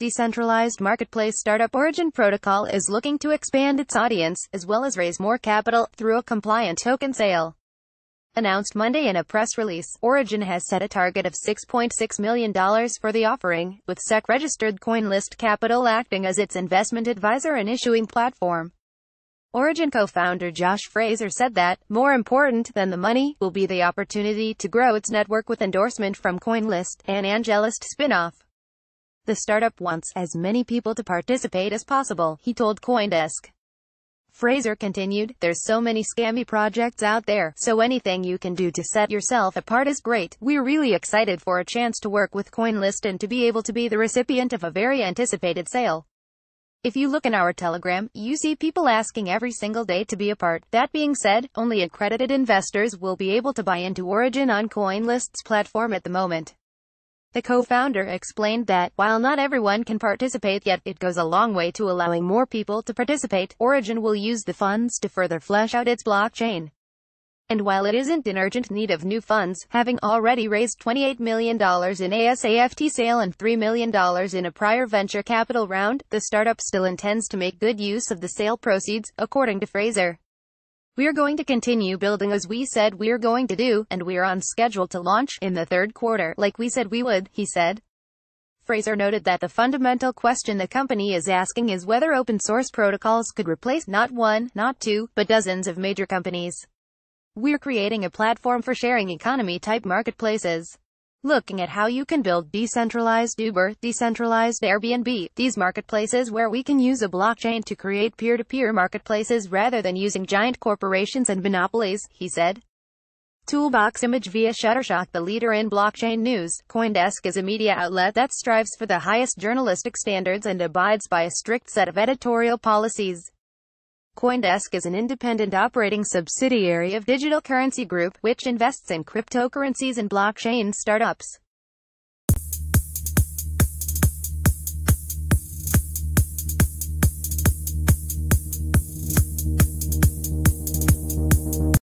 Decentralized marketplace startup Origin Protocol is looking to expand its audience, as well as raise more capital, through a compliant token sale. Announced Monday in a press release, Origin has set a target of $6.6 million for the offering, with SEC-registered CoinList Capital acting as its investment advisor and issuing platform. Origin co-founder Josh Fraser said that, more important than the money, will be the opportunity to grow its network with endorsement from CoinList, an AngelList spin-off. The startup wants as many people to participate as possible, he told Coindesk. Fraser continued, there's so many scammy projects out there, so anything you can do to set yourself apart is great. We're really excited for a chance to work with CoinList and to be able to be the recipient of a very anticipated sale. If you look in our Telegram, you see people asking every single day to be a part. That being said, only accredited investors will be able to buy into Origin on CoinList's platform at the moment. The co-founder explained that, while not everyone can participate yet, it goes a long way to allowing more people to participate. Origin will use the funds to further flesh out its blockchain. And while it isn't in urgent need of new funds, having already raised $28 million in a SAFT sale and $3 million in a prior venture capital round, the startup still intends to make good use of the sale proceeds, according to Fraser. We're going to continue building as we said we're going to do, and we're on schedule to launch in the third quarter, like we said we would, he said. Fraser noted that the fundamental question the company is asking is whether open source protocols could replace not one, not two, but dozens of major companies. We're creating a platform for sharing economy-type marketplaces. Looking at how you can build decentralized Uber, decentralized Airbnb, these marketplaces where we can use a blockchain to create peer-to-peer -peer marketplaces rather than using giant corporations and monopolies, he said. Toolbox Image via Shutterstock the leader in blockchain news, Coindesk is a media outlet that strives for the highest journalistic standards and abides by a strict set of editorial policies. Coindesk is an independent operating subsidiary of Digital Currency Group, which invests in cryptocurrencies and blockchain startups.